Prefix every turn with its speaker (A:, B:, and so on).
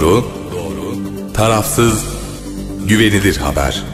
A: Doğru, tarafsız, güvenilir haber.